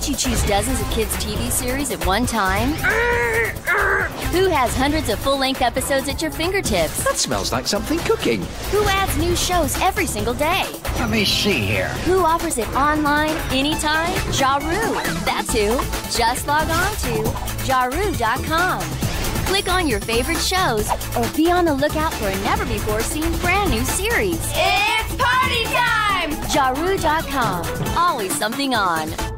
let you choose dozens of kids' TV series at one time? Who has hundreds of full length episodes at your fingertips? That smells like something cooking. Who adds new shows every single day? Let me see here. Who offers it online, anytime? Jaroo. That's who. Just log on to jaroo.com. Click on your favorite shows or be on the lookout for a never before seen brand new series. It's party time! Jaroo.com. Always something on.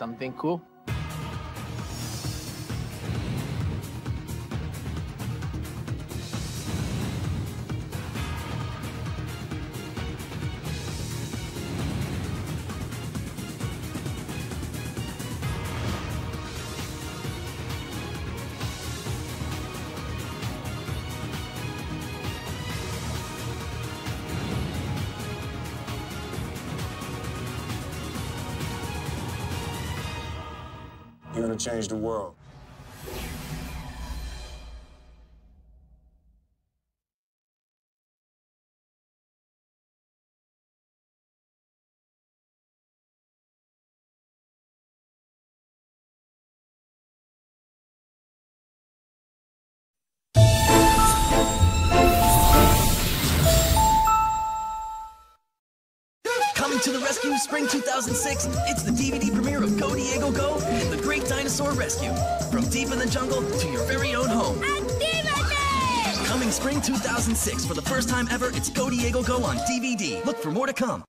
Something cool? You're gonna change the world. Coming to the rescue spring 2006, it's the DVD premiere of Go Diego Go and the Great Dinosaur Rescue. From deep in the jungle to your very own home. Coming spring 2006, for the first time ever, it's Go Diego Go on DVD. Look for more to come.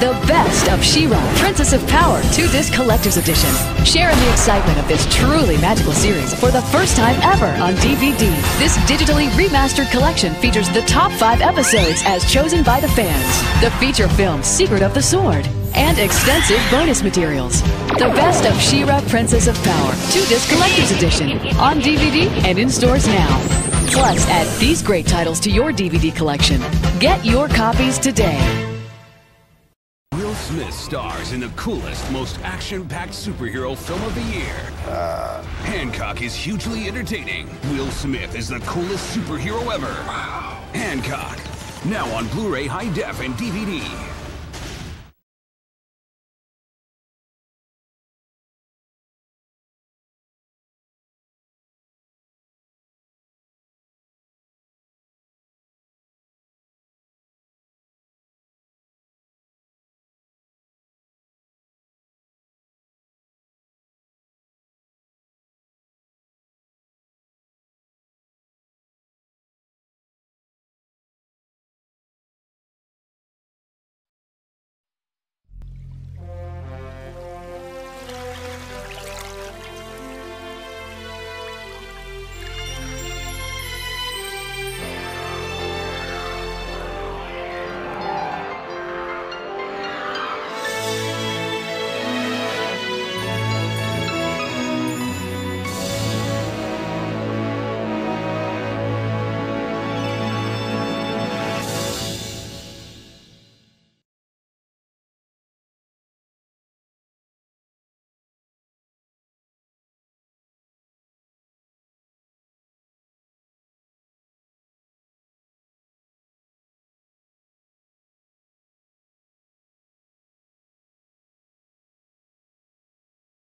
The best of She-Ra, Princess of Power 2-disc collector's edition. Share in the excitement of this truly magical series for the first time ever on DVD. This digitally remastered collection features the top five episodes as chosen by the fans, the feature film Secret of the Sword, and extensive bonus materials. The best of She-Ra, Princess of Power 2-disc collector's edition on DVD and in stores now. Plus, add these great titles to your DVD collection. Get your copies today. Smith stars in the coolest, most action-packed superhero film of the year. Uh. Hancock is hugely entertaining. Will Smith is the coolest superhero ever. Hancock. Now on Blu-ray High Def and DVD.